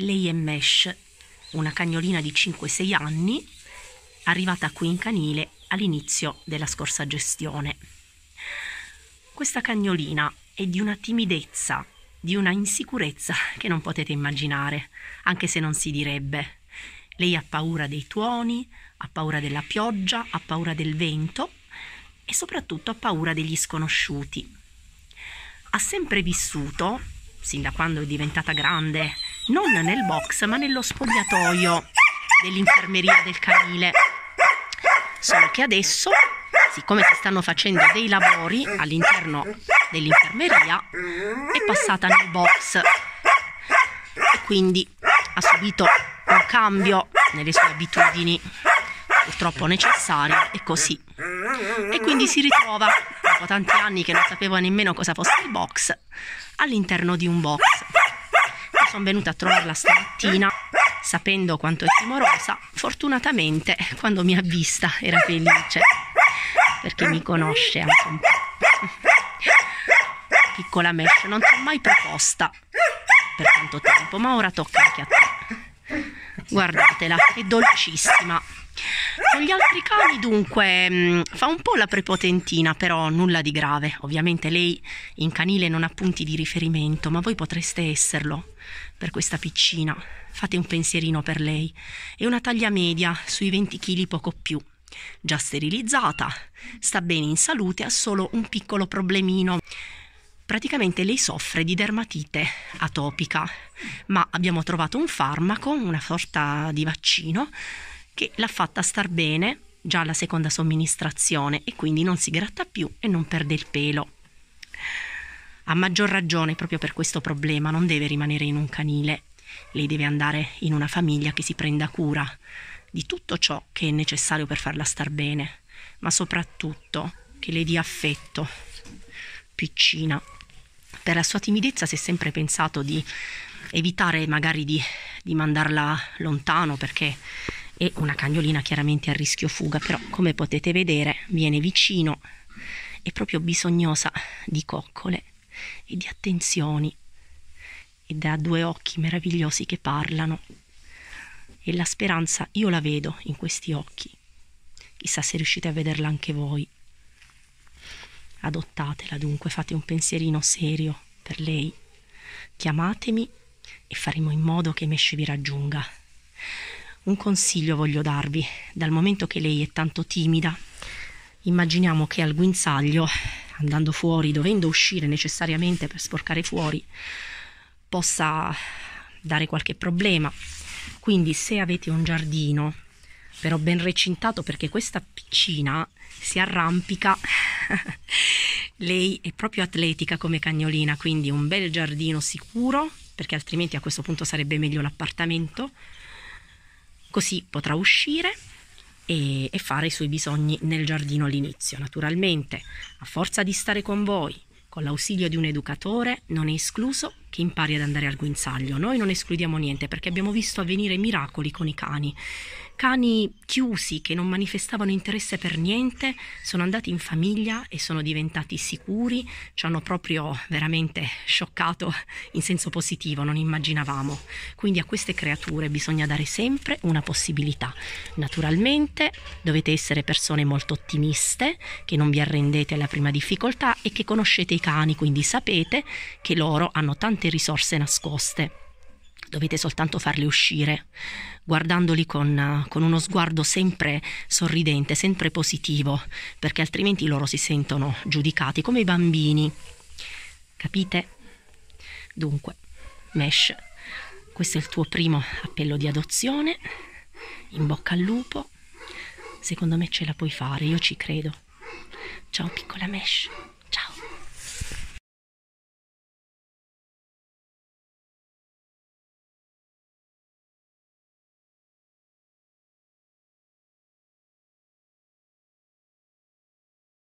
lei è Mesh, una cagnolina di 5-6 anni, arrivata qui in canile all'inizio della scorsa gestione. Questa cagnolina è di una timidezza, di una insicurezza che non potete immaginare, anche se non si direbbe. Lei ha paura dei tuoni, ha paura della pioggia, ha paura del vento e soprattutto ha paura degli sconosciuti. Ha sempre vissuto, sin da quando è diventata grande, non nel box ma nello spogliatoio dell'infermeria del canile. Solo che adesso, siccome si stanno facendo dei lavori all'interno dell'infermeria, è passata nel box e quindi ha subito un cambio nelle sue abitudini purtroppo necessario e così. E quindi si ritrova, dopo tanti anni che non sapeva nemmeno cosa fosse il box, all'interno di un box. Io sono venuta a trovarla stamattina sapendo quanto è timorosa. Fortunatamente, quando mi ha vista, era felice perché mi conosce anche un po'. Piccola Mesh, non ti ho mai proposta per tanto tempo, ma ora tocca anche a te. Guardatela, è dolcissima. Con gli altri cani dunque mm, fa un po' la prepotentina, però nulla di grave. Ovviamente lei in canile non ha punti di riferimento, ma voi potreste esserlo per questa piccina. Fate un pensierino per lei. È una taglia media, sui 20 kg poco più. Già sterilizzata, sta bene in salute, ha solo un piccolo problemino. Praticamente lei soffre di dermatite atopica, ma abbiamo trovato un farmaco, una sorta di vaccino, che l'ha fatta star bene già alla seconda somministrazione e quindi non si gratta più e non perde il pelo. A maggior ragione proprio per questo problema non deve rimanere in un canile, lei deve andare in una famiglia che si prenda cura di tutto ciò che è necessario per farla star bene, ma soprattutto che le dia affetto. Piccina. Per la sua timidezza si è sempre pensato di evitare magari di, di mandarla lontano perché e una cagnolina chiaramente a rischio fuga, però come potete vedere viene vicino, è proprio bisognosa di coccole e di attenzioni ed ha due occhi meravigliosi che parlano e la speranza io la vedo in questi occhi. Chissà se riuscite a vederla anche voi. Adottatela dunque, fate un pensierino serio per lei. Chiamatemi e faremo in modo che Mesh vi raggiunga. Un consiglio voglio darvi, dal momento che lei è tanto timida, immaginiamo che al guinzaglio, andando fuori, dovendo uscire necessariamente per sporcare fuori, possa dare qualche problema. Quindi se avete un giardino, però ben recintato perché questa piccina si arrampica, lei è proprio atletica come cagnolina, quindi un bel giardino sicuro, perché altrimenti a questo punto sarebbe meglio l'appartamento Così potrà uscire e, e fare i suoi bisogni nel giardino all'inizio. Naturalmente, a forza di stare con voi, con l'ausilio di un educatore, non è escluso che impari ad andare al guinzaglio. Noi non escludiamo niente perché abbiamo visto avvenire miracoli con i cani cani chiusi che non manifestavano interesse per niente sono andati in famiglia e sono diventati sicuri, ci hanno proprio veramente scioccato in senso positivo, non immaginavamo. Quindi a queste creature bisogna dare sempre una possibilità. Naturalmente dovete essere persone molto ottimiste, che non vi arrendete alla prima difficoltà e che conoscete i cani, quindi sapete che loro hanno tante risorse nascoste dovete soltanto farli uscire, guardandoli con, con, uno sguardo sempre sorridente, sempre positivo, perché altrimenti loro si sentono giudicati come i bambini. Capite? Dunque, Mesh, questo è il tuo primo appello di adozione, in bocca al lupo, secondo me ce la puoi fare, io ci credo. Ciao piccola Mesh.